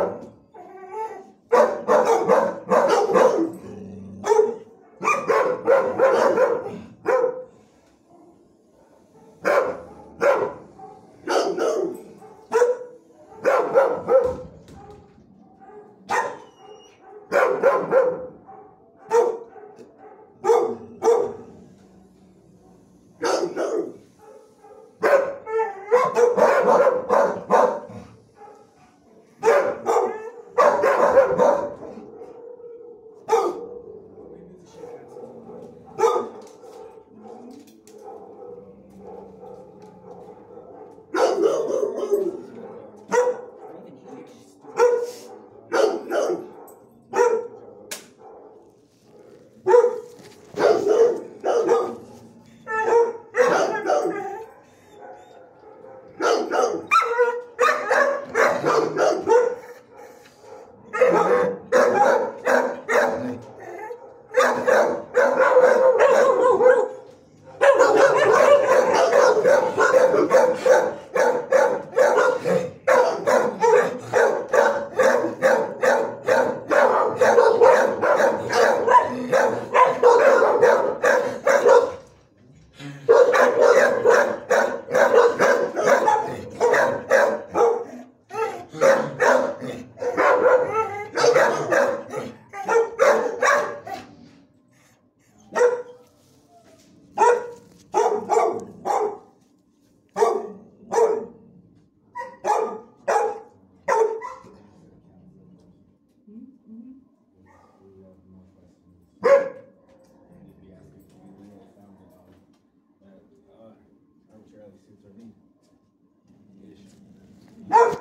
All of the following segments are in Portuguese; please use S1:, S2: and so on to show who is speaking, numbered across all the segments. S1: cara. dormindo.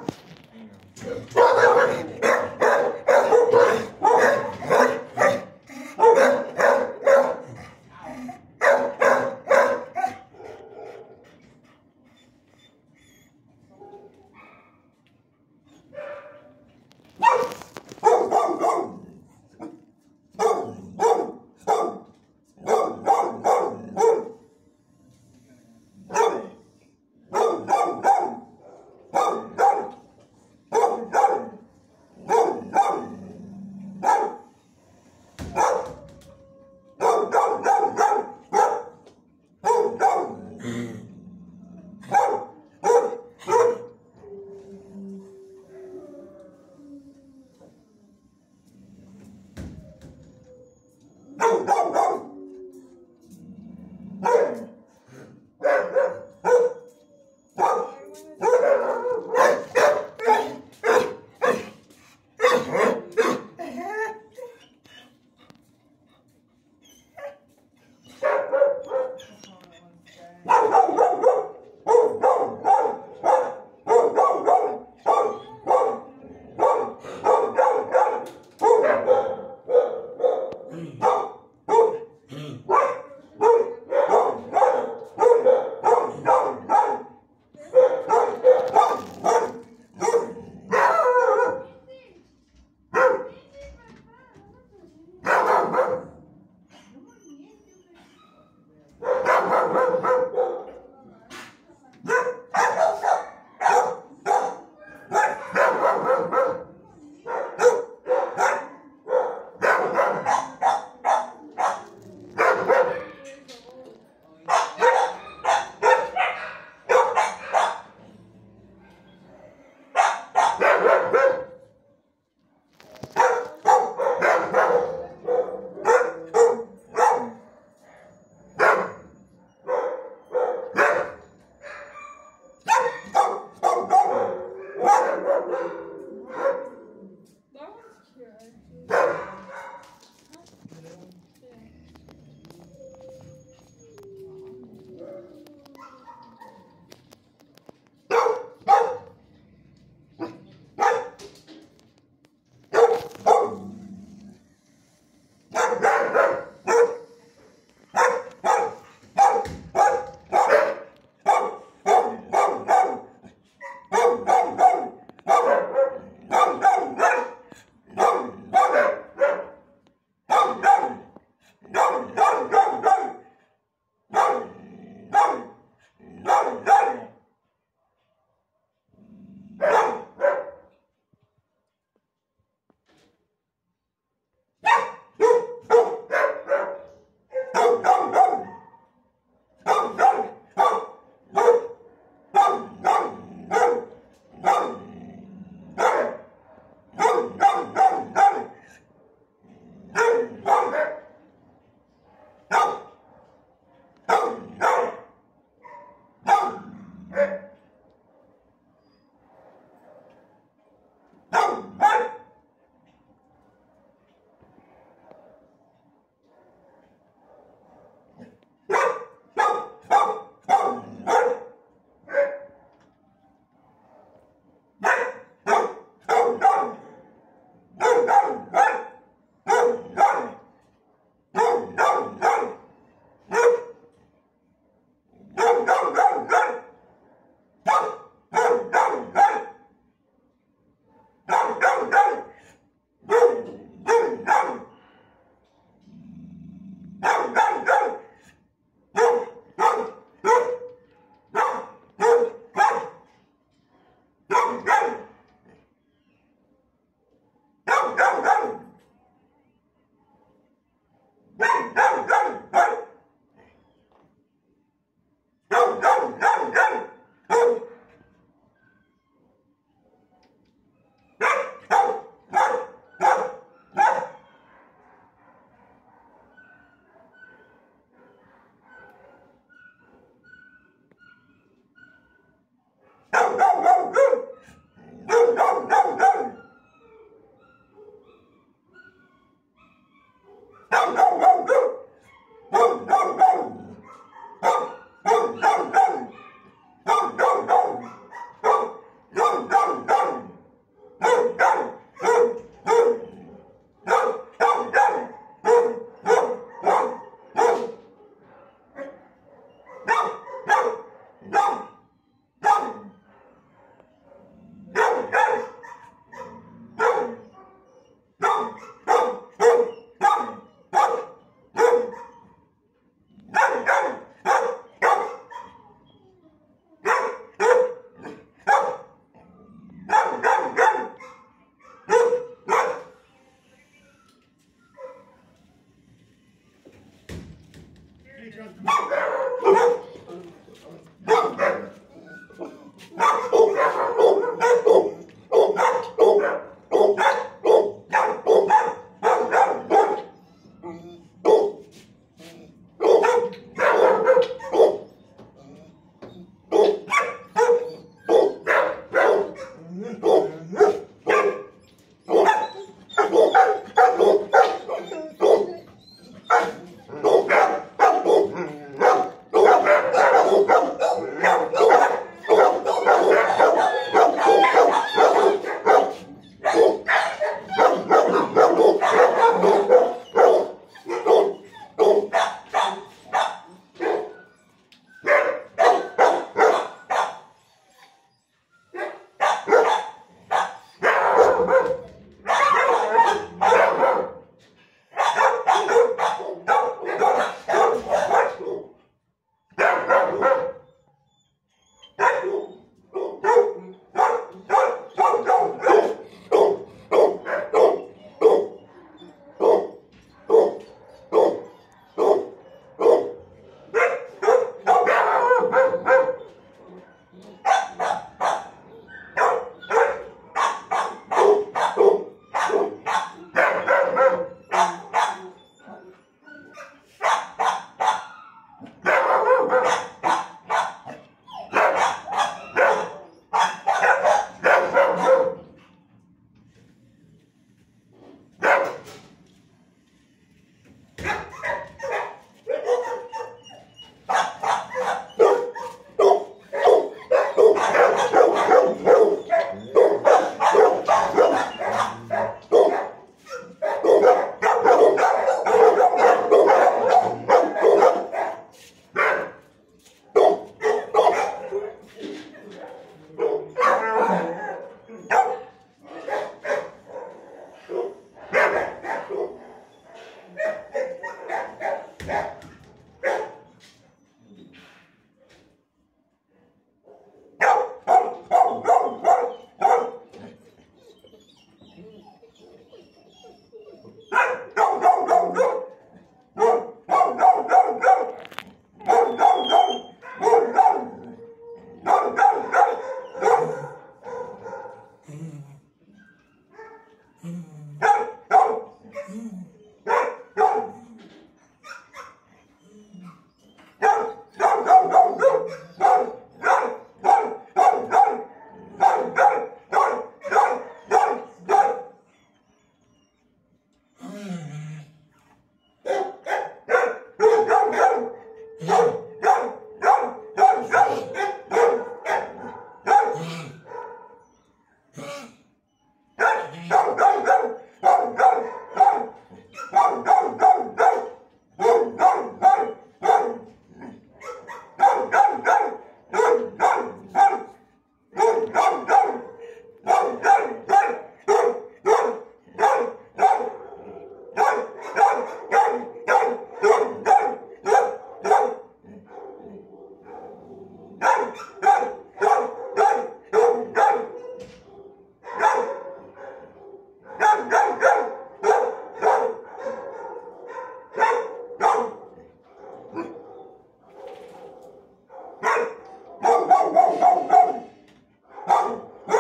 S1: Ah!